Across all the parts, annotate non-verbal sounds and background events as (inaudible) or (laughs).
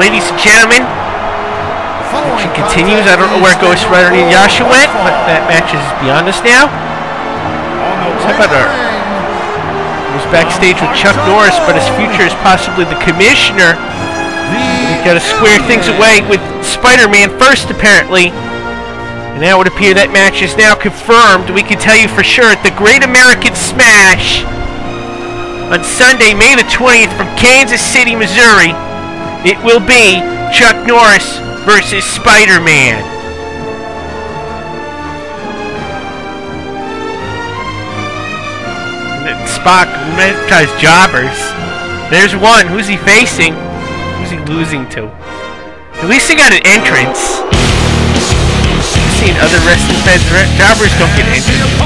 ladies and gentlemen, action continues. I don't know where Ghost Rider and Yasha went, but that match is beyond us now. How about our he was backstage with Chuck Norris, but his future is possibly the commissioner. He's got to square things away with Spider-Man first, apparently. And now it would appear that match is now confirmed. We can tell you for sure at the Great American Smash on Sunday, May the 20th from Kansas City, Missouri. It will be Chuck Norris versus Spider-Man. Spock advertised jobbers. There's one. Who's he facing? Who's he losing to? At least he got an entrance. I've seen other wrestling fans. Jobbers don't get entrance.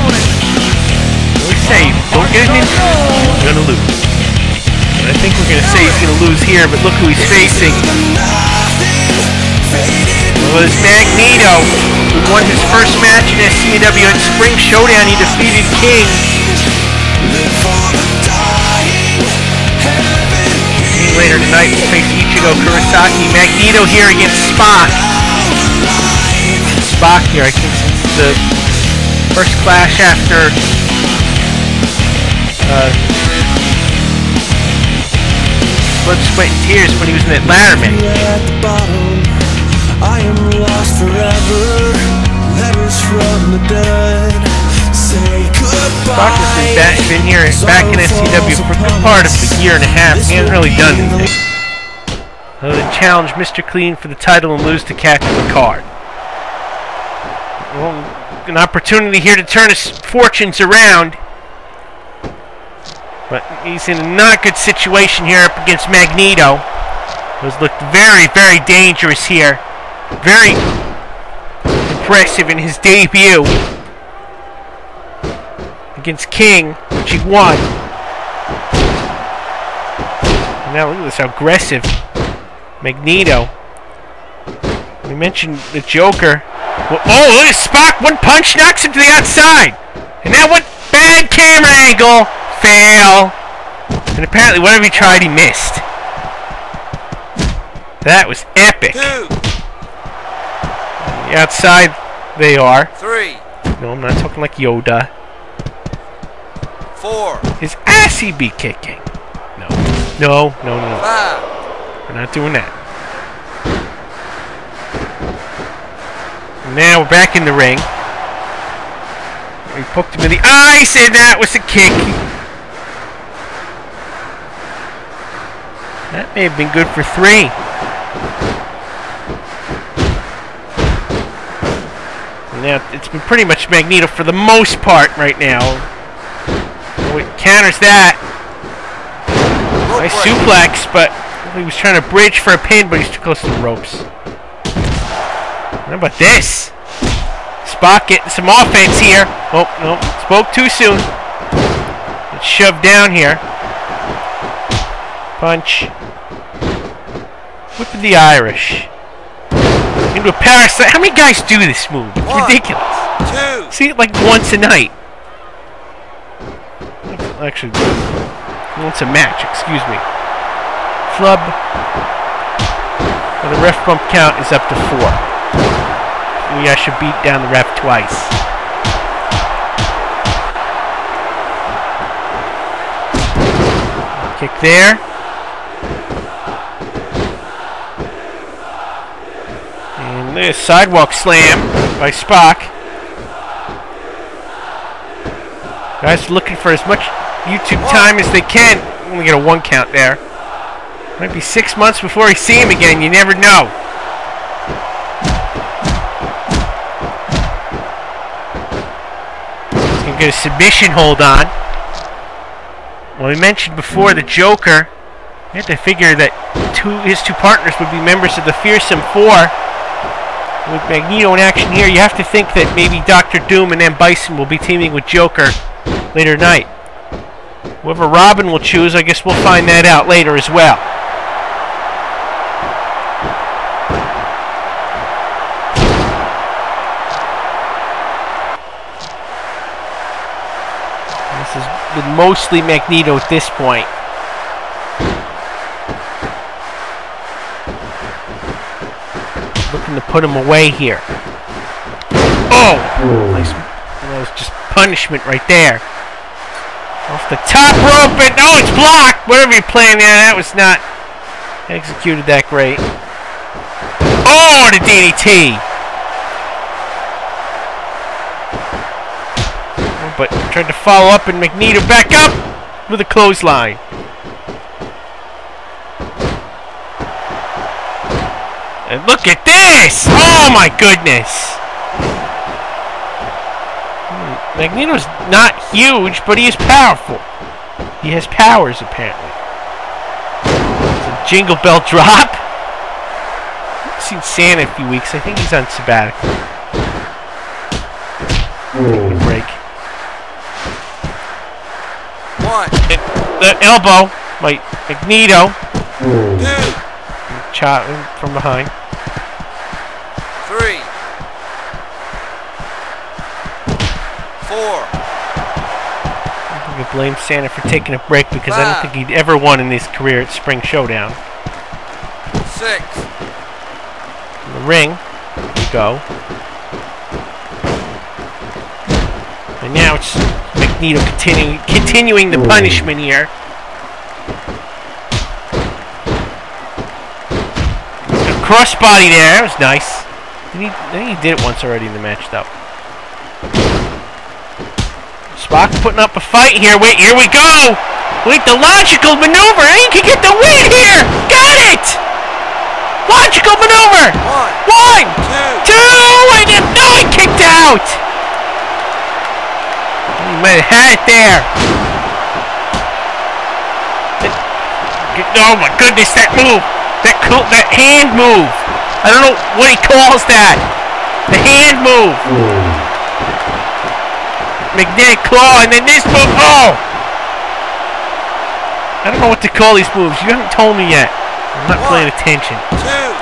We say don't get an entrance. You're gonna lose. And I think we're gonna say he's gonna lose here, but look who he's facing. Well, it's Magneto, who won his first match in SCW at Spring Showdown. He defeated King. King later tonight we'll face Ichigo Kurosaki. Magneto here against Spock. Spock here, I think since the first clash after uh, Blood, Sweat, and Tears when he was in that ladder match. I am lost forever. Letters from the dead say Spock has been, back, been here back in SCW for a good part of a year and a half. He hasn't really done anything. Other than challenge Mr. Clean for the title and lose to Captain Picard. Well, an opportunity here to turn his fortunes around. But he's in a not good situation here up against Magneto. Has looked very, very dangerous here. Very impressive in his debut against King, which he won. Now look at this, how aggressive Magneto. We mentioned the Joker. Well, oh, look at Spock! One punch knocks him to the outside! And now what? Bad camera angle! Fail! And apparently whatever he tried, he missed. That was epic. Two, The outside, they are. three, No, I'm not talking like Yoda. four, His ass he be kicking. No. No, no, no, five, We're not doing that. Now we're back in the ring. We poked him in the eyes, and that was a kick. That may have been good for three. Now it's been pretty much Magneto for the most part right now. Oh, it counters that. Nice suplex, but he was trying to bridge for a pin, but he's too close to the ropes. How about this? Spock getting some offense here. Oh, no. Spoke too soon. It's shoved down here. Punch. Whip of the Irish. Into a parasite. How many guys do this move? It's One. ridiculous. Two, See it like once a night. Actually, once a match, excuse me. Flub. And the ref bump count is up to four. Maybe I should beat down the ref twice. Kick there. And there's sidewalk slam by Spock. Guys looking for as much YouTube oh. time as they can. Only get a one count there. Might be six months before we see him again. You never know. He's gonna get a submission hold on. Well, we mentioned before the Joker. You have to figure that two his two partners would be members of the Fearsome Four. With Magneto in action here, you have to think that maybe Doctor Doom and M. Bison will be teaming with Joker later tonight. Whoever Robin will choose, I guess we'll find that out later as well. This has been mostly Magneto at this point. Looking to put him away here. Oh! Nice. That was just punishment right there. Off the top rope, and oh, it's blocked! Whatever you're playing there, that was not executed that great. Oh, the DDT! Oh, but tried to follow up, and Magneto back up with a clothesline. And look at this! Oh my goodness! Magneto's not huge, but he is powerful. He has powers, apparently. It's a jingle bell drop. I've seen Santa a few weeks. I think he's on sabbatical. Taking a break. One, And the elbow, by Magneto, two, chop from behind. Blame Santa for taking a break because I don't think he'd ever won in his career at Spring Showdown. six, In the ring, you go. And now it's Magneto continuing continuing the punishment here. A crossbody there, that was nice. Did he, I think he did it once already in the match though. Spock putting up a fight here. Wait, here we go! Wait, the logical maneuver! Eh? He can get the win here! Got it! Logical maneuver! one, One! two, Two! And then, no, he kicked out! He might have had it there. Oh my goodness, that move! That cool, that hand move! I don't know what he calls that! The hand move! Magnetic claw, and then this move, oh! I don't know what to call these moves. You haven't told me yet. I'm not paying attention. two,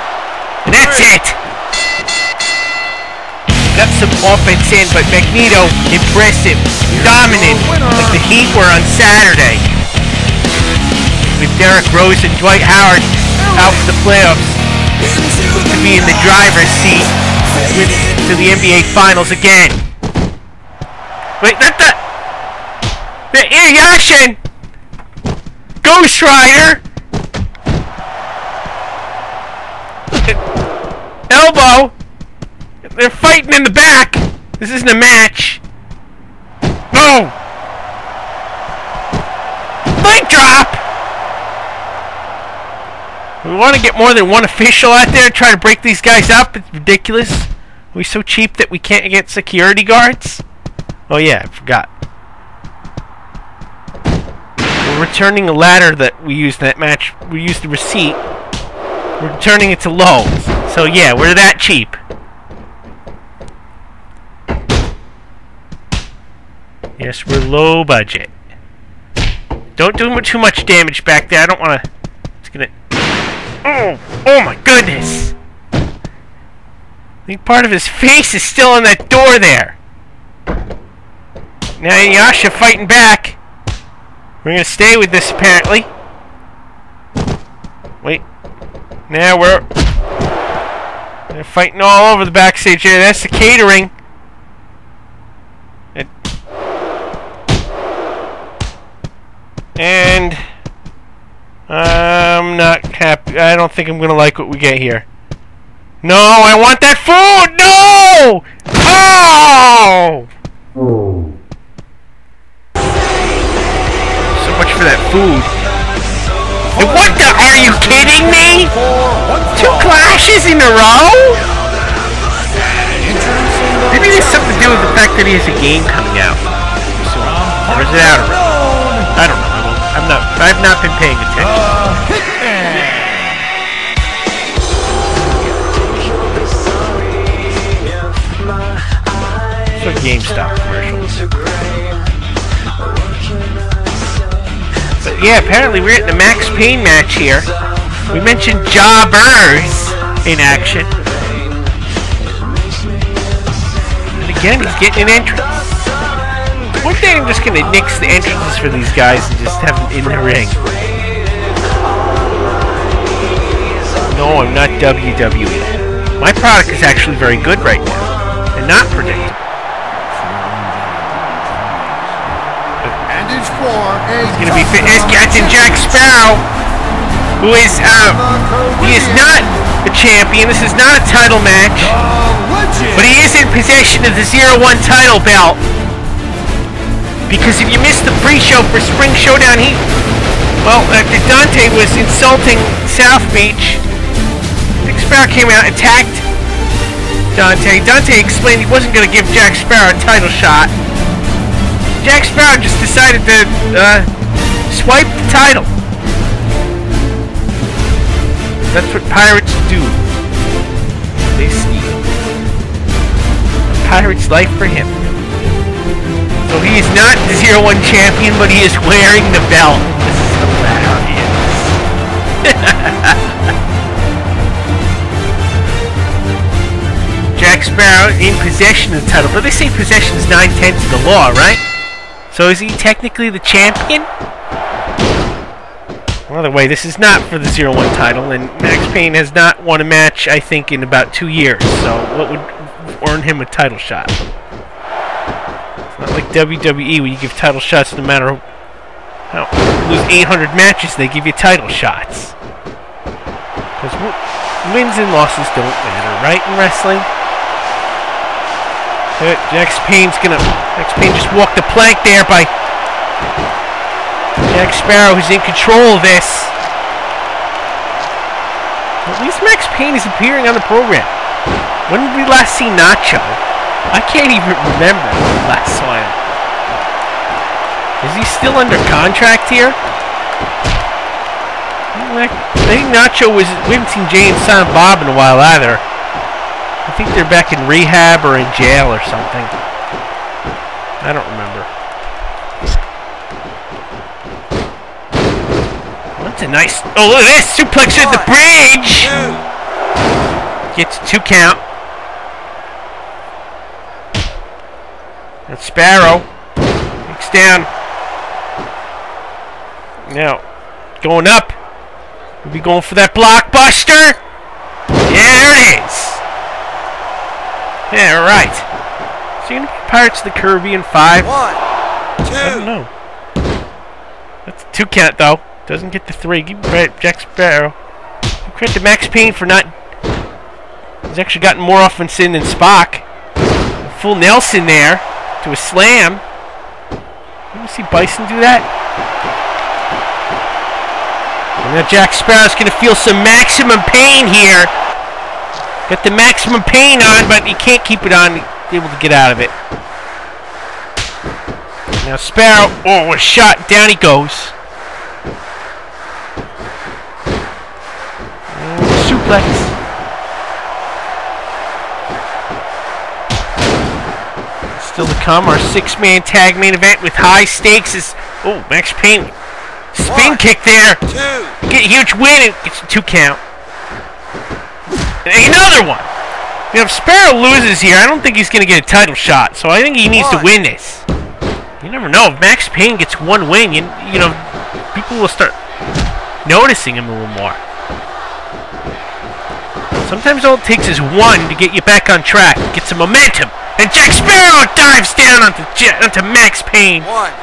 And that's it! Got some offense in, but Magneto, impressive, dominant, like the Heat were on Saturday. With Derrick Rose and Dwight Howard out for the playoffs, to be in the driver's seat with, to the NBA Finals again. Wait, that the the Yashin Ghost Rider elbow. They're fighting in the back. This isn't a match. No. Leg drop. We want to get more than one official out there to try to break these guys up. It's ridiculous. Are we so cheap that we can't get security guards? Oh yeah, I forgot. We're returning a ladder that we used that match. We used the receipt. We're turning it to Lowe's. So yeah, we're that cheap. Yes, we're low budget. Don't do too much damage back there. I don't want to. It's gonna. Oh, oh my goodness! I think part of his face is still in that door there. Now Yasha fighting back. We're gonna stay with this apparently. Wait. Now we're they're fighting all over the backstage area. That's the catering. It, and I'm not happy. I don't think I'm gonna like what we get here. No, I want that food. No! Oh! For that food. What the? Are you kidding me? Two clashes in a row? Maybe there's something to do with the fact that he has a game coming out. Or is it out already? I don't know. I'm not. I've not been paying attention. GameStop commercials. Yeah, apparently we're at the Max Payne match here. We mentioned Jobbers in action. And again, he's getting an entrance. One day I'm just gonna nix the entrances for these guys and just have them in the ring. No, I'm not WWE. My product is actually very good right now, and not predictable. It's for It's gonna be fit. It's Captain Jack Sparrow, who is uh, he is not the champion. This is not a title match, but he is in possession of the Zero One title belt. Because if you missed the pre-show for Spring Showdown, he, well, after Dante was insulting South Beach, Jack Sparrow came out, attacked Dante. Dante explained he wasn't going to give Jack Sparrow a title shot. Jack Sparrow just decided to uh, swipe the title. That's what pirates do. They steal. A pirate's life for him. So he is not the Zero One champion, but he is wearing the belt. This is hilarious. (laughs) Jack Sparrow in possession of the title, but they say possession is nine tenths of the law, right? So is he technically the champion? By the way, this is not for the Zero One title, and Max Payne has not won a match, I think, in about two years. So what would earn him a title shot? It's not like WWE where you give title shots no matter how lose 800 matches, they give you title shots. Because wins and losses don't matter, right, in wrestling? Jax Payne's gonna. Jax Payne just walked the plank there by Jack Sparrow, who's in control of this. At least Max Payne is appearing on the program. When did we last see Nacho? I can't even remember last saw him. Is he still under contract here? I think Nacho was. We haven't seen Jay and Silent Bob in a while either. I think they're back in rehab or in jail or something. I don't remember. That's a nice. Oh, look at this! Suplex at the bridge! Gets two count. That's Sparrow. Takes down. Now, going up. We'll be going for that blockbuster. Yeah, there it is. Yeah, right. So you gonna be Pirates of the Caribbean 5? One, two. I don't know. That's a two count though. Doesn't get the three. Give credit Jack Sparrow. Give credit to Max Payne for not. He's actually gotten more offense in than Spock. Full Nelson there to a slam. You ever see Bison do that? And now Jack Sparrow's gonna feel some maximum pain here. Got the maximum pain on, but he can't keep it on. Able to get out of it. Now Sparrow, oh, a shot, down he goes. And suplex. Still to come, our six-man tag main event with high stakes is, oh, Max Payne. Spin One. kick there. two, Get a huge win. It's a two count. Another one. You know, if Sparrow loses here, I don't think he's going to get a title shot. So I think he needs to win this. You never know. If Max Payne gets one win, you, you know, people will start noticing him a little more. Sometimes all it takes is one to get you back on track, get some momentum. And Jack Sparrow dives down onto, onto Max Payne. one.